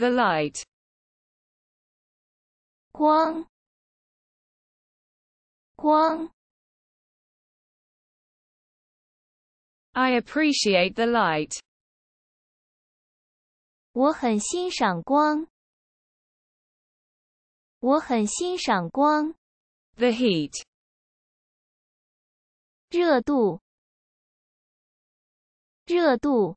The light. 光，光， I appreciate the light. 我很欣赏光。我很欣赏光。 The heat. 热度，热度，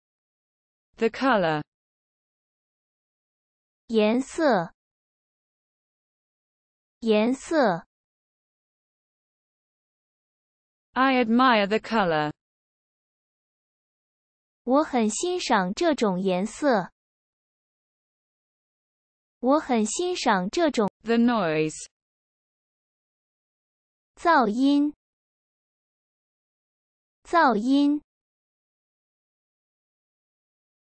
The color. 颜色，颜色， I admire the color. 我很欣赏这种颜色。我很欣赏这种 The noise. 噪音，噪音，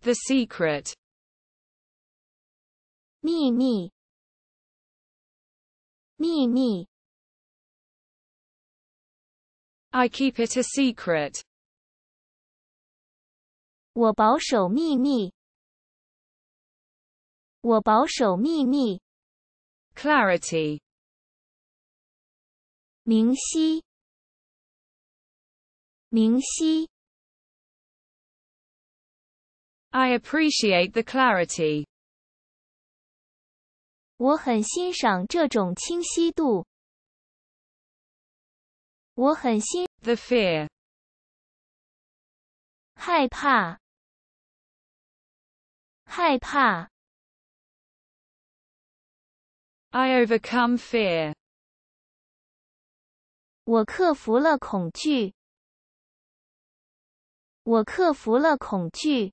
The secret. 秘密，秘密， I keep it a secret. 我保守秘密。我保守秘密， Clarity. 明晰，明晰， I appreciate the clarity. 我很欣赏这种清晰度。我很欣 The fear. 害怕，害怕， I overcome fear. 我克服了恐惧。我克服了恐惧。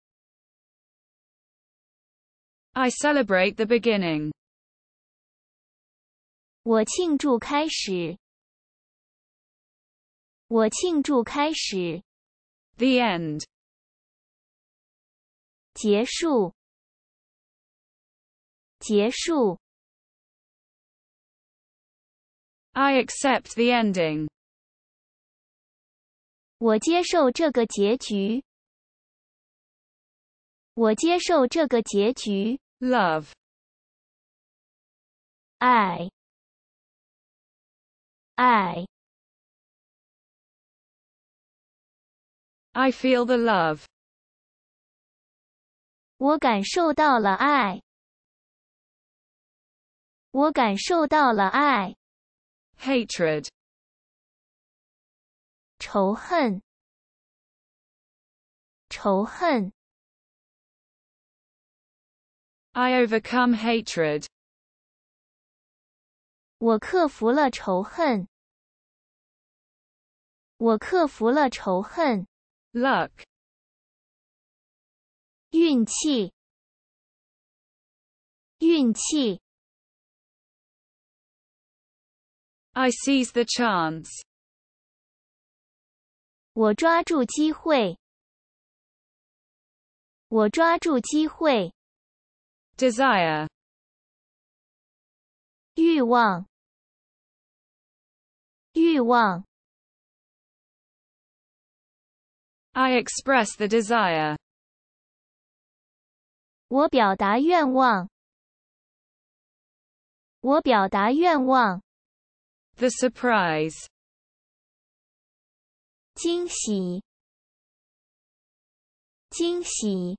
I celebrate the beginning, 我庆祝开始，我庆祝开始， the end, 结束，结束， I accept the ending, 我接受这个结局， 我接受这个结局， love, 爱，爱， I feel the love, 我感受到了爱，我感受到了爱， hatred, 仇恨，仇恨， I overcome hatred, 我克服了仇恨，我克服了仇恨， luck, 运气，运气， I seize the chance, 我抓住机会，我抓住机会， desire, 欲望，欲望， I express the desire, 我表达愿望，我表达愿望， the surprise, 惊喜，惊喜，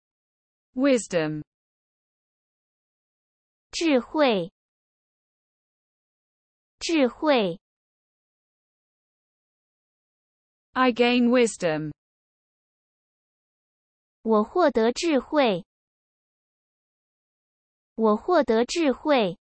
wisdom, 智慧，智慧， I gain wisdom, 我获得智慧，我获得智慧，